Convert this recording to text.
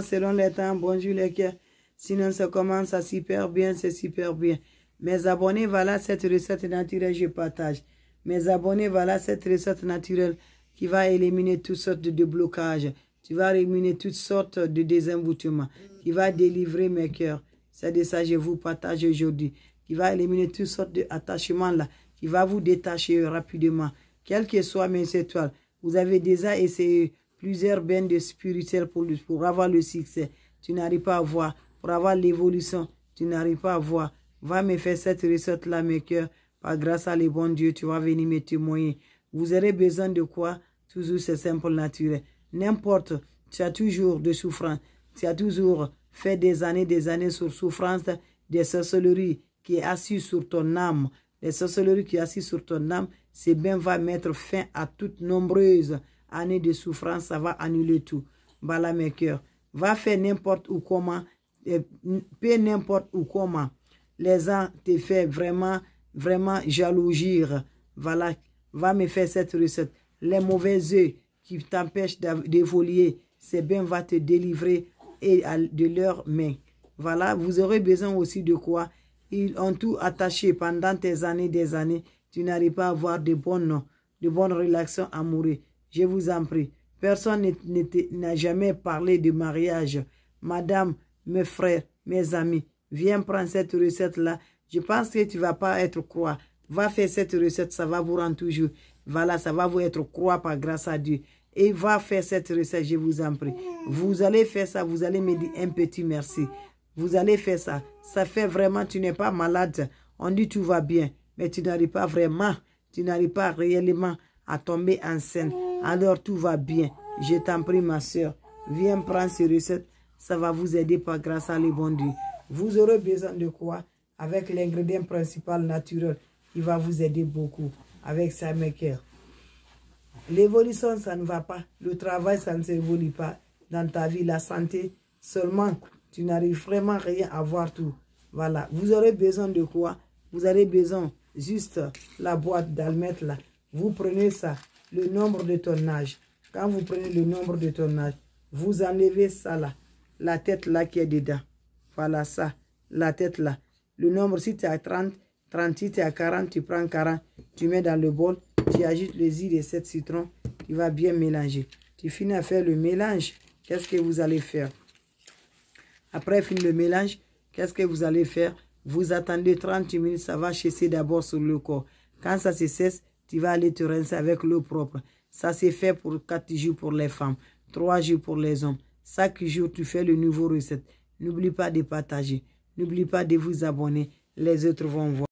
selon les temps, bonjour les cœurs. Sinon, ça commence à super bien, c'est super bien. Mes abonnés, voilà cette recette naturelle, je partage. Mes abonnés, voilà cette recette naturelle qui va éliminer toutes sortes de déblocages. Tu vas éliminer toutes sortes de désenvoûtements. Qui va délivrer mes cœurs. C'est de ça que je vous partage aujourd'hui. Qui va éliminer toutes sortes d'attachements là. Qui va vous détacher rapidement. Quelles que soient mes étoiles. Vous avez déjà essayé plusieurs bains de spirituel pour, pour avoir le succès. Tu n'arrives pas à voir. Pour avoir l'évolution, tu n'arrives pas à voir. Va me faire cette recette-là, mes cœurs. Par grâce à les bons dieux, tu vas venir me témoigner. Vous aurez besoin de quoi? Toujours c'est simple, naturel. N'importe, tu as toujours de souffrance. Tu as toujours fait des années, des années sur souffrance, des sorcelleries qui est assis sur ton âme. Les sorcelleries qui est assis sur ton âme, c'est bien va mettre fin à toutes nombreuses années de souffrance, ça va annuler tout. Voilà mes cœurs. Va faire n'importe où comment, peu n'importe où comment. Les gens te font vraiment, vraiment jalousie. Voilà, va me faire cette recette. Les mauvais œufs qui t'empêchent d'évoluer, c'est bien va te délivrer et de leurs mains. Voilà, vous aurez besoin aussi de quoi? Ils ont tout attaché pendant tes années, des années. Tu n'arrives pas à avoir de bonnes, de bonnes relations amoureuses. Je vous en prie. Personne n'a jamais parlé de mariage. Madame, mes frères, mes amis, viens prendre cette recette-là. Je pense que tu ne vas pas être croix. Va faire cette recette, ça va vous rendre toujours. Voilà, ça va vous être croix par grâce à Dieu. Et va faire cette recette, je vous en prie. Vous allez faire ça, vous allez me dire un petit merci. Vous allez faire ça. Ça fait vraiment, tu n'es pas malade. On dit tout va bien, mais tu n'arrives pas vraiment, tu n'arrives pas réellement à tomber enceinte alors tout va bien. Je t'en prie, ma soeur, viens prendre ces recettes. Ça va vous aider par grâce à les bons Vous aurez besoin de quoi? Avec l'ingrédient principal naturel, il va vous aider beaucoup. Avec mes cœurs. L'évolution, ça ne va pas. Le travail, ça ne s'évolue pas. Dans ta vie, la santé, seulement, tu n'arrives vraiment rien à voir tout. Voilà. Vous aurez besoin de quoi? Vous avez besoin juste la boîte d'almette là. Vous prenez ça, le nombre de tonnage. Quand vous prenez le nombre de tonnage, vous enlevez ça là, la tête là qui est dedans. Voilà ça, la tête là. Le nombre, si tu es à 30, 38, tu es à 40, tu prends 40, tu mets dans le bol, tu ajoutes les huiles et 7 citrons, tu vas bien mélanger. Tu finis à faire le mélange, qu'est-ce que vous allez faire? Après finir le mélange, qu'est-ce que vous allez faire? Vous attendez 30 minutes, ça va chasser d'abord sur le corps. Quand ça se cesse, tu vas aller te rincer avec l'eau propre. Ça, c'est fait pour 4 jours pour les femmes, 3 jours pour les hommes. Chaque jour, tu fais le nouveau recette. N'oublie pas de partager. N'oublie pas de vous abonner. Les autres vont voir.